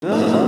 Uh-huh.